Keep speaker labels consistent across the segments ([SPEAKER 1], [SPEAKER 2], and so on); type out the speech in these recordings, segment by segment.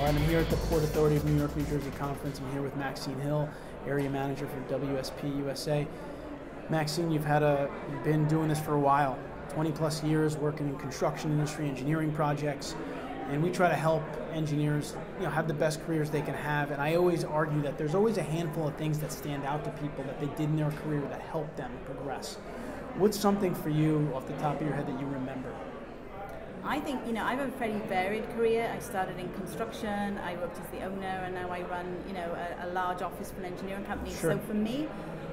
[SPEAKER 1] All right, I'm here at the Port Authority of New York, New Jersey conference. I'm here with Maxine Hill, area manager for WSP USA. Maxine, you've had a you've been doing this for a while, 20 plus years working in construction industry, engineering projects, and we try to help engineers, you know, have the best careers they can have. And I always argue that there's always a handful of things that stand out to people that they did in their career that helped them progress. What's something for you off the top of your head that you remember?
[SPEAKER 2] I think, you know, I have a very varied career. I started in construction, I worked as the owner, and now I run, you know, a, a large office for an engineering company.
[SPEAKER 1] Sure.
[SPEAKER 2] So for me,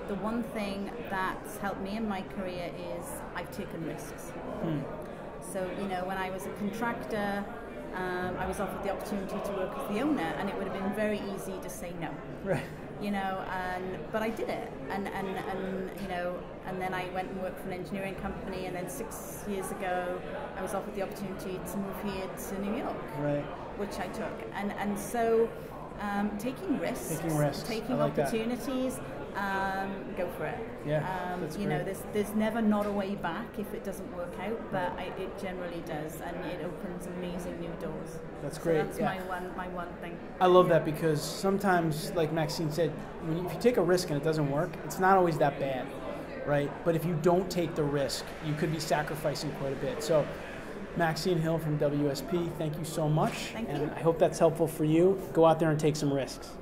[SPEAKER 2] the one thing that's helped me in my career is I've taken risks.
[SPEAKER 1] Hmm.
[SPEAKER 2] So, you know, when I was a contractor, um, I was offered the opportunity to work as the owner, and it would have been very easy to say no.
[SPEAKER 1] Right.
[SPEAKER 2] You know, and but I did it, and and and you know, and then I went and worked for an engineering company, and then six years ago, I was offered the opportunity to move here to New York,
[SPEAKER 1] Right.
[SPEAKER 2] which I took, and and so um, taking risks,
[SPEAKER 1] Taking risks.
[SPEAKER 2] taking
[SPEAKER 1] like that.
[SPEAKER 2] Um, go for it.
[SPEAKER 1] Yeah,
[SPEAKER 2] um,
[SPEAKER 1] that's
[SPEAKER 2] you know, there's there's never not a way back if it doesn't work out, but I, it generally does, and it opens amazing new doors.
[SPEAKER 1] That's
[SPEAKER 2] So
[SPEAKER 1] great,
[SPEAKER 2] that's
[SPEAKER 1] yeah.
[SPEAKER 2] my one my one thing.
[SPEAKER 1] I love that because sometimes, like Maxine said, when you, if you take a risk and it doesn't work, it's not always that bad, right? But if you don't take the risk, you could be sacrificing quite a bit. So, Maxine Hill from WSP, thank you so much.
[SPEAKER 2] Thank
[SPEAKER 1] and
[SPEAKER 2] you.
[SPEAKER 1] I hope that's helpful for you. Go out there and take some risks.